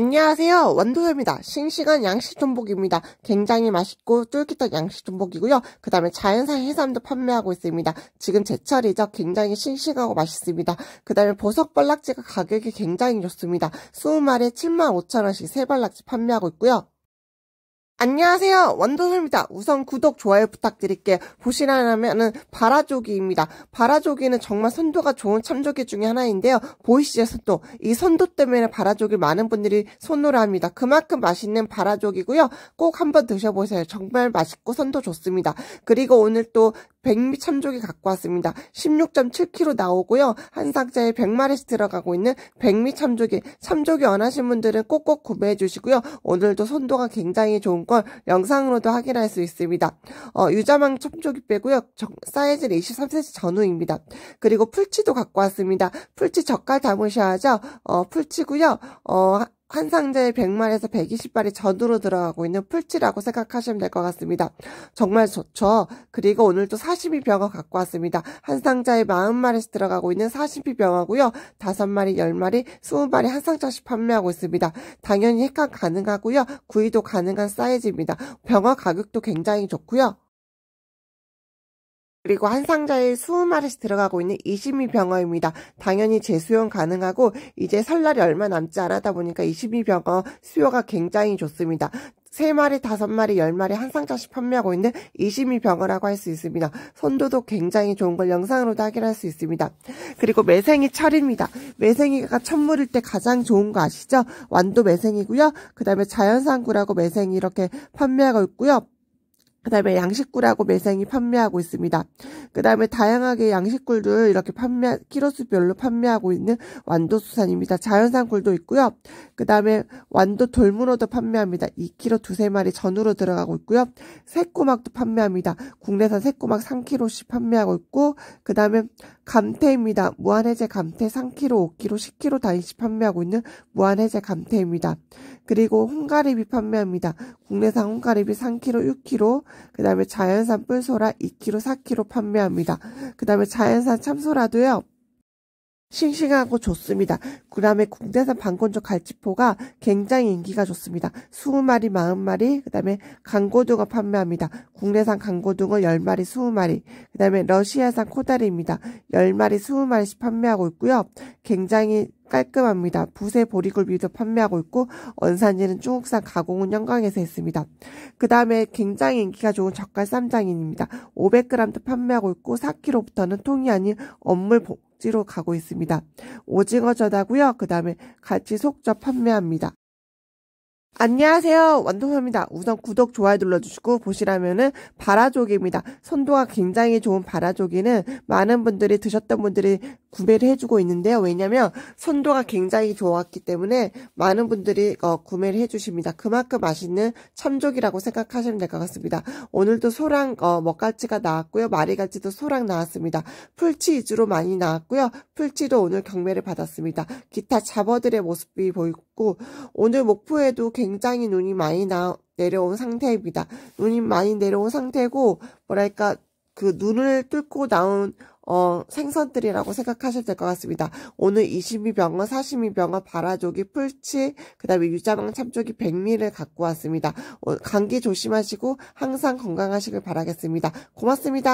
안녕하세요. 원도서입니다. 싱싱한 양식 전복입니다. 굉장히 맛있고 쫄깃한 양식 전복이고요. 그 다음에 자연산 해삼도 판매하고 있습니다. 지금 제철이죠. 굉장히 싱싱하고 맛있습니다. 그 다음에 보석발락지가 가격이 굉장히 좋습니다. 20마리에 75,000원씩 세발락지 판매하고 있고요. 안녕하세요. 원도소입니다. 우선 구독, 좋아요 부탁드릴게요. 보시라면은 바라조기입니다. 바라조기는 정말 선도가 좋은 참조기 중에 하나인데요. 보이시죠, 선도? 이 선도 때문에 바라조기 많은 분들이 선호를 합니다. 그만큼 맛있는 바라조기고요. 꼭 한번 드셔보세요. 정말 맛있고 선도 좋습니다. 그리고 오늘 또 백미 참조기 갖고 왔습니다. 16.7kg 나오고요. 한 상자에 100마리씩 들어가고 있는 백미 참조기. 참조기 원하신 분들은 꼭꼭 구매해 주시고요. 오늘도 선도가 굉장히 좋은 걸 영상으로도 확인할 수 있습니다. 어, 유자망 참조기 빼고요. 사이즈는 23cm 전후입니다. 그리고 풀치도 갖고 왔습니다. 풀치 젓갈 담으셔야죠. 어, 풀치고요. 어, 한 상자에 100마리에서 120마리 전으로 들어가고 있는 풀치라고 생각하시면 될 것 같습니다. 정말 좋죠. 그리고 오늘도 42 병어 갖고 왔습니다. 한 상자에 40마리씩 들어가고 있는 42 병어고요. 5마리, 10마리, 20마리 한 상자씩 판매하고 있습니다. 당연히 핵각 가능하고요. 구이도 가능한 사이즈입니다. 병어 가격도 굉장히 좋고요. 그리고 한 상자에 20마리씩 들어가고 있는 22 병어입니다. 당연히 재수용 가능하고 이제 설날이 얼마 남지 않았다 보니까 22 병어 수요가 굉장히 좋습니다. 3마리, 5마리, 10마리 한 상자씩 판매하고 있는 22 병어라고 할 수 있습니다. 선도도 굉장히 좋은 걸 영상으로도 확인할 수 있습니다. 그리고 매생이 철입니다. 매생이가 천물일 때 가장 좋은 거 아시죠? 완도 매생이고요. 그 다음에 자연산구라고 매생이 이렇게 판매하고 있고요. 그 다음에 양식굴하고 매생이 판매하고 있습니다. 그 다음에 다양하게 양식굴들 이렇게 판매, 키로수별로 판매하고 있는 완도수산입니다. 자연산 굴도 있고요. 그 다음에 완도 돌문어도 판매합니다. 2kg 두세 마리 전으로 들어가고 있고요. 새꼬막도 판매합니다. 국내산 새꼬막 3kg씩 판매하고 있고, 그 다음에 감태입니다. 무한해제 감태 3kg, 5kg, 10kg 단위씩 판매하고 있는 무한해제 감태입니다. 그리고 홍가리비 판매합니다. 국내산 홍가리비 3kg, 6kg, 그 다음에 자연산 뿔소라 2kg, 4kg 판매합니다. 그 다음에 자연산 참소라도요. 싱싱하고 좋습니다. 그 다음에 국내산 방건조 갈치포가 굉장히 인기가 좋습니다. 20마리, 40마리, 그 다음에 강고등어 판매합니다. 국내산 강고등어 10마리, 20마리, 그 다음에 러시아산 코다리입니다. 10마리, 20마리씩 판매하고 있고요. 굉장히 깔끔합니다. 부세 보리굴비도 판매하고 있고 원산지는 중국산 가공은 영광에서 했습니다. 그 다음에 굉장히 인기가 좋은 젓갈 쌈장인입니다. 500g도 판매하고 있고 4kg부터는 통이 아닌 엄물 복지로 가고 있습니다. 오징어 젓하고요. 그 다음에 같이 속젓 판매합니다. 안녕하세요. 원동서입니다. 우선 구독, 좋아요 눌러주시고 보시라면은 바라조기입니다. 선도가 굉장히 좋은 바라조기는 많은 분들이 드셨던 분들이 구매를 해주고 있는데요. 왜냐면 선도가 굉장히 좋았기 때문에 많은 분들이 어, 구매를 해주십니다. 그만큼 맛있는 참조기라고 생각하시면 될 것 같습니다. 오늘도 소랑 어, 먹갈치가 나왔고요. 마리갈치도 소랑 나왔습니다. 풀치 위주로 많이 나왔고요. 풀치도 오늘 경매를 받았습니다. 기타 잡어들의 모습이 보이고 오늘 목포에도 굉장히 눈이 많이 나, 내려온 상태입니다. 눈이 많이 내려온 상태고 뭐랄까 그 눈을 뚫고 나온 어, 생선들이라고 생각하셔도 될 것 같습니다. 오늘 22병어, 42병어, 바라조기, 풀치, 그 다음에 유자망 참조기, 백미를 갖고 왔습니다. 어, 감기 조심하시고 항상 건강하시길 바라겠습니다. 고맙습니다.